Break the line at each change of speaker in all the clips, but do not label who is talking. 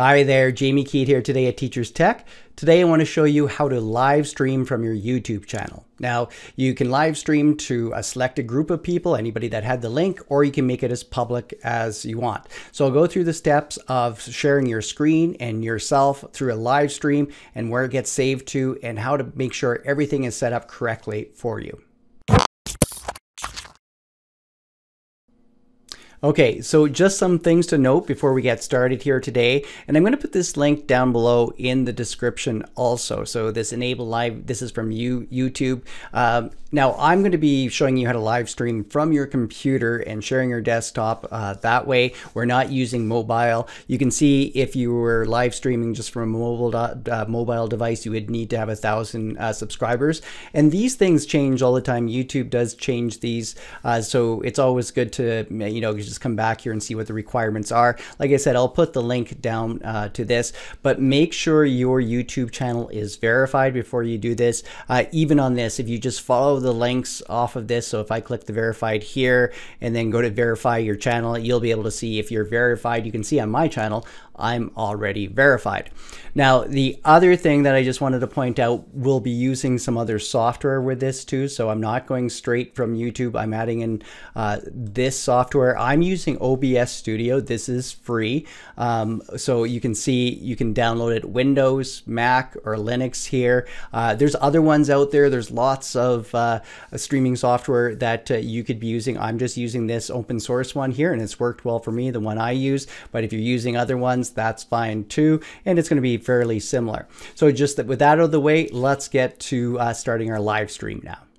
Hi there, Jamie Keet here today at Teachers Tech. Today I want to show you how to live stream from your YouTube channel. Now, you can live stream to a selected group of people, anybody that had the link, or you can make it as public as you want. So I'll go through the steps of sharing your screen and yourself through a live stream and where it gets saved to and how to make sure everything is set up correctly for you. Okay, so just some things to note before we get started here today. And I'm going to put this link down below in the description also. So this enable live, this is from you, YouTube. Um, now I'm going to be showing you how to live stream from your computer and sharing your desktop uh, that way. We're not using mobile. You can see if you were live streaming just from a mobile, uh, mobile device, you would need to have a thousand uh, subscribers. And these things change all the time. YouTube does change these. Uh, so it's always good to, you know, just come back here and see what the requirements are. Like I said, I'll put the link down uh, to this, but make sure your YouTube channel is verified before you do this. Uh, even on this, if you just follow the links off of this, so if I click the verified here and then go to verify your channel, you'll be able to see if you're verified. You can see on my channel, I'm already verified. Now, the other thing that I just wanted to point out, we'll be using some other software with this too. So I'm not going straight from YouTube. I'm adding in uh, this software. I'm using OBS Studio. This is free. Um, so you can see, you can download it Windows, Mac, or Linux here. Uh, there's other ones out there. There's lots of uh, streaming software that uh, you could be using. I'm just using this open source one here and it's worked well for me, the one I use. But if you're using other ones, that's fine too. And it's going to be fairly similar. So just that with that out of the way, let's get to uh, starting our live stream now.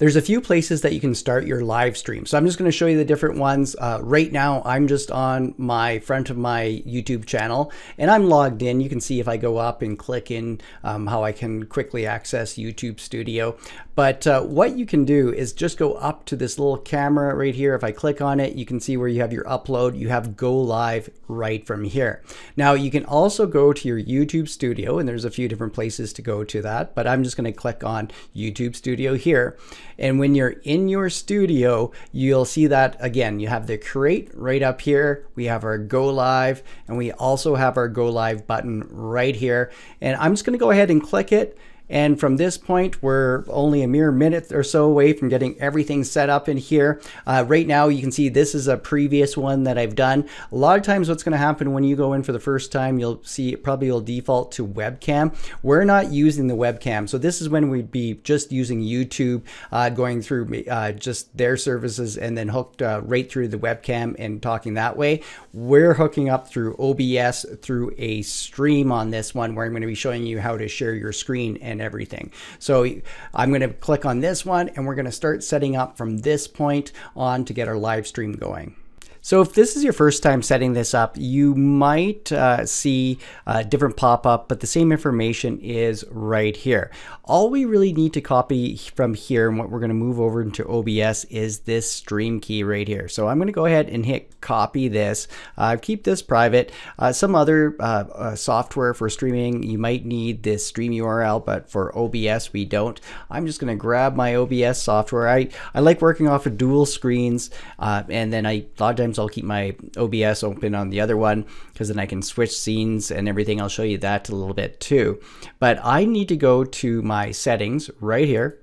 There's a few places that you can start your live stream. So I'm just going to show you the different ones. Uh, right now, I'm just on my front of my YouTube channel and I'm logged in. You can see if I go up and click in um, how I can quickly access YouTube Studio. But uh, what you can do is just go up to this little camera right here. If I click on it, you can see where you have your upload. You have go live right from here. Now you can also go to your YouTube Studio and there's a few different places to go to that, but I'm just going to click on YouTube Studio here. And when you're in your studio, you'll see that again, you have the create right up here. We have our go live and we also have our go live button right here. And I'm just going to go ahead and click it. And from this point, we're only a mere minute or so away from getting everything set up in here. Uh, right now, you can see this is a previous one that I've done. A lot of times what's going to happen when you go in for the first time, you'll see it probably will default to webcam. We're not using the webcam. So this is when we'd be just using YouTube, uh, going through uh, just their services and then hooked uh, right through the webcam and talking that way. We're hooking up through OBS through a stream on this one where I'm going to be showing you how to share your screen and and everything. So I'm going to click on this one and we're going to start setting up from this point on to get our live stream going. So if this is your first time setting this up, you might uh, see a different pop-up, but the same information is right here. All we really need to copy from here and what we're going to move over into OBS is this stream key right here. So I'm going to go ahead and hit copy this. Uh, keep this private. Uh, some other uh, uh, software for streaming, you might need this stream URL, but for OBS we don't. I'm just going to grab my OBS software. I, I like working off of dual screens uh, and then I a lot of times I'll keep my OBS open on the other one because then I can switch scenes and everything. I'll show you that a little bit too. But I need to go to my settings right here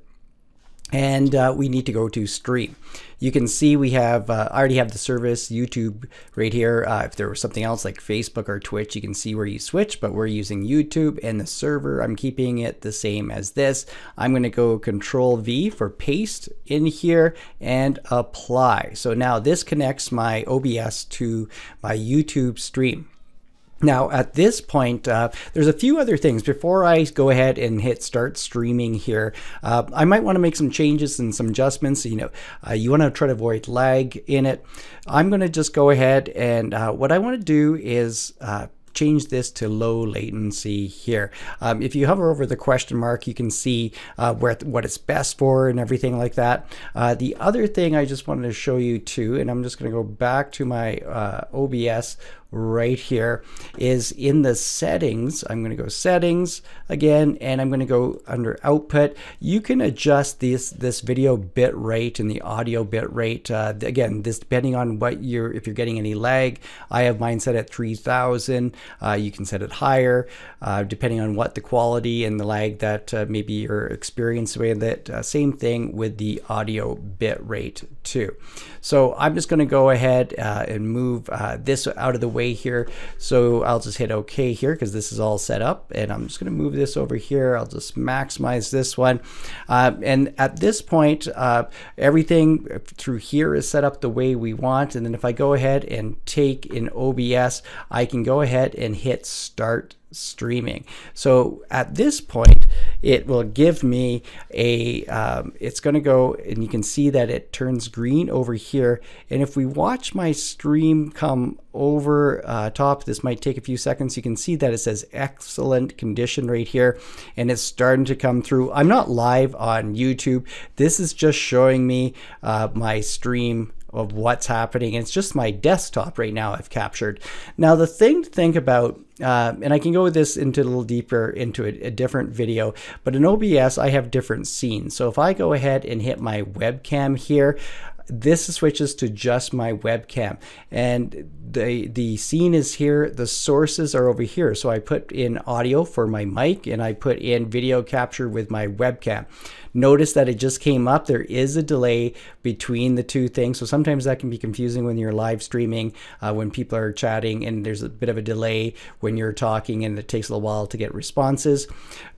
and uh, we need to go to stream. You can see we have, uh, I already have the service YouTube right here. Uh, if there was something else like Facebook or Twitch, you can see where you switch, but we're using YouTube and the server. I'm keeping it the same as this. I'm going to go Control V for paste in here and apply. So now this connects my OBS to my YouTube stream. Now, at this point, uh, there's a few other things. Before I go ahead and hit start streaming here, uh, I might want to make some changes and some adjustments. You know, uh, you want to try to avoid lag in it. I'm going to just go ahead and uh, what I want to do is uh, change this to low latency here. Um, if you hover over the question mark, you can see uh, where what it's best for and everything like that. Uh, the other thing I just wanted to show you too, and I'm just going to go back to my uh, OBS right here is in the settings. I'm going to go settings again, and I'm going to go under output. You can adjust this this video bit rate and the audio bit rate. Uh, again, this depending on what you're if you're getting any lag. I have mine set at 3000. Uh, you can set it higher uh, depending on what the quality and the lag that uh, maybe you're experiencing with it. Uh, same thing with the audio bit rate too. So I'm just going to go ahead uh, and move this out of the way here. So I'll just hit OK here because this is all set up. And I'm just going to move this over here. I'll just maximize this one. Uh, and at this point, uh, everything through here is set up the way we want. And then if I go ahead and take in OBS, I can go ahead and hit Start streaming. So at this point, it will give me a, um, it's going to go and you can see that it turns green over here. And if we watch my stream come over uh, top, this might take a few seconds. You can see that it says excellent condition right here and it's starting to come through. I'm not live on YouTube. This is just showing me uh, my stream of what's happening. It's just my desktop right now I've captured. Now the thing to think about, uh, and I can go with this into a little deeper into a, a, different video, but in OBS I have different scenes. So if I go ahead and hit my webcam here, this switches to just my webcam. And the the scene is here. The sources are over here. So I put in audio for my mic and I put in video capture with my webcam Notice that it just came up. There is a delay between the two things. So sometimes that can be confusing when you're live streaming, uh, when people are chatting, and there's a bit of a delay when you're talking, and it takes a little while to get responses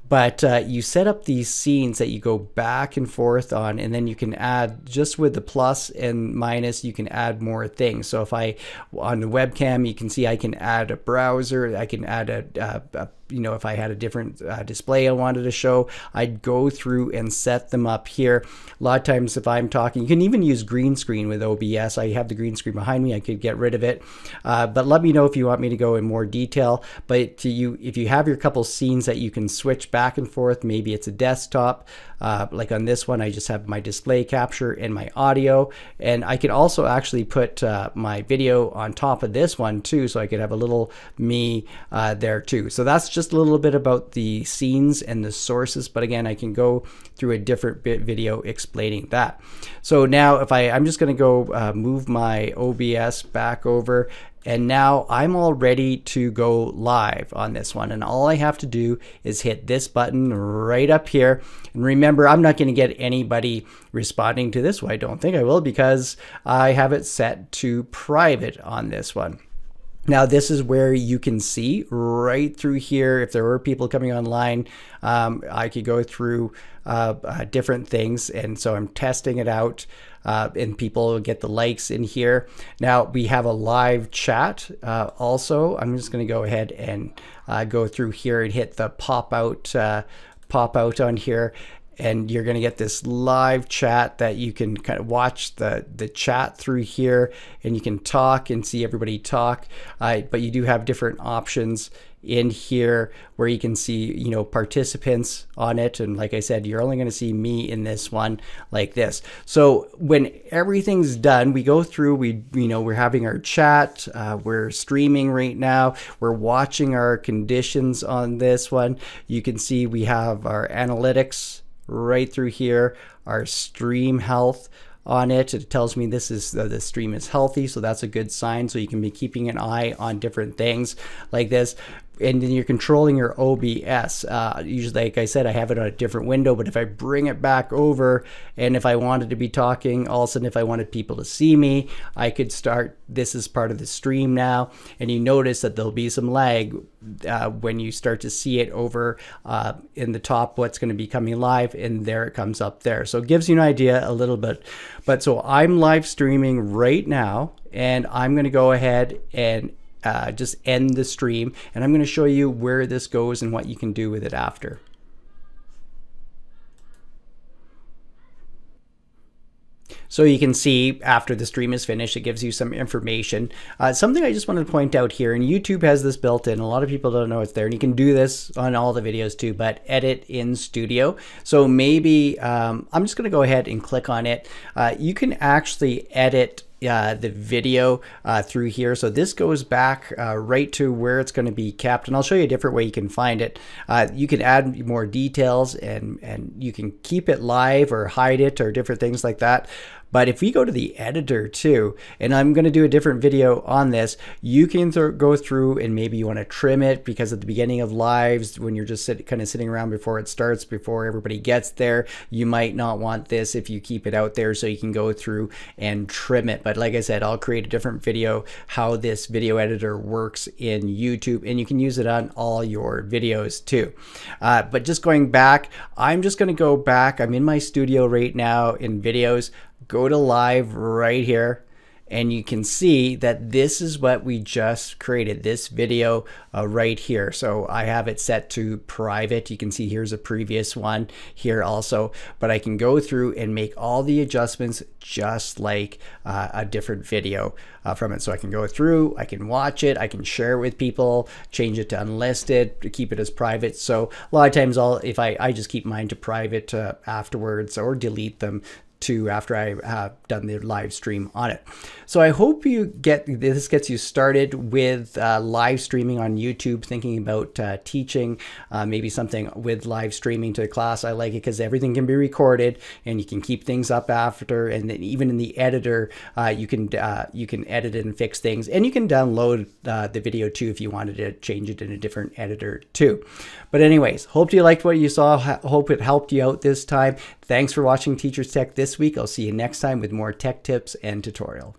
but uh, you set up these scenes that you go back and forth on and then you can add just with the plus and minus you can add more things so if i on the webcam you can see i can add a browser i can add a, a, a you know, if I had a different uh, display I wanted to show, I'd go through and set them up here. A lot of times if I'm talking, you can even use green screen with OBS. I have the green screen behind me. I could get rid of it. Uh, but let me know if you want me to go in more detail. But to you, if you have your couple scenes that you can switch back and forth, maybe it's a desktop, uh, like on this one, I just have my display capture and my audio. And I could also actually put uh, my video on top of this one too, so I could have a little me uh, there too. So that's just a little bit about the scenes and the sources. But again, I can go through a different bit video explaining that. So now if I, I'm just going to go uh, move my OBS back over and now I'm all ready to go live on this one. And all I have to do is hit this button right up here. And remember, I'm not going to get anybody responding to this. Well, I don't think I will because I have it set to private on this one. Now, this is where you can see right through here. If there were people coming online, um, I could go through uh, uh, different things. And so I'm testing it out uh, and people will get the likes in here. Now we have a live chat uh, also. I'm just going to go ahead and uh, go through here and hit the pop out, uh, pop out on here and you're going to get this live chat that you can kind of watch the the chat through here and you can talk and see everybody talk. Uh, but you do have different options in here where you can see you know participants on it. And like I said you're only going to see me in this one like this. So when everything's done we go through we you know we're having our chat uh, we're streaming right now we're watching our conditions on this one. You can see we have our analytics right through here, our stream health on it. It tells me this is uh, the stream is healthy, so that's a good sign. So you can be keeping an eye on different things like this and then you're controlling your OBS. Uh, usually, like I said, I have it on a different window, but if I bring it back over and if I wanted to be talking, all of a sudden, if I wanted people to see me, I could start. This is part of the stream now, and you notice that there'll be some lag uh, when you start to see it over uh, in the top, what's going to be coming live, and there it comes up there. So it gives you an idea a little bit. But so I'm live streaming right now, and I'm going to go ahead and uh, just end the stream and I'm going to show you where this goes and what you can do with it after. So you can see after the stream is finished, it gives you some information. Uh, something I just wanted to point out here, and YouTube has this built in. A lot of people don't know it's there, and you can do this on all the videos too, but edit in Studio. So maybe um, I'm just going to go ahead and click on it. Uh, you can actually edit uh, the video uh, through here. So this goes back uh, right to where it's going to be kept, and I'll show you a different way you can find it. Uh, you can add more details, and and you can keep it live or hide it or different things like that. But if we go to the editor too, and I'm going to do a different video on this, you can th go through and maybe you want to trim it because at the beginning of lives, when you're just sit, kind of sitting around before it starts, before everybody gets there, you might not want this if you keep it out there so you can go through and trim it. But like I said, I'll create a different video how this video editor works in YouTube and you can use it on all your videos too. Uh, but just going back, I'm just going to go back. I'm in my studio right now in videos go to live right here and you can see that this is what we just created this video uh, right here. So I have it set to private. You can see here's a previous one here also but I can go through and make all the adjustments just like uh, a different video uh, from it. So I can go through I can watch it I can share it with people change it to unlisted to keep it as private. So a lot of times I'll if I, I just keep mine to private uh, afterwards or delete them to after I have done the live stream on it. So I hope you get this gets you started with uh, live streaming on YouTube, thinking about uh, teaching, uh, maybe something with live streaming to the class. I like it because everything can be recorded and you can keep things up after, and then even in the editor, uh, you can uh, you can edit it and fix things, and you can download uh, the video too if you wanted to change it in a different editor too. But anyways, hope you liked what you saw. Hope it helped you out this time. Thanks for watching Teachers Tech this week. I'll see you next time with more tech tips and tutorial.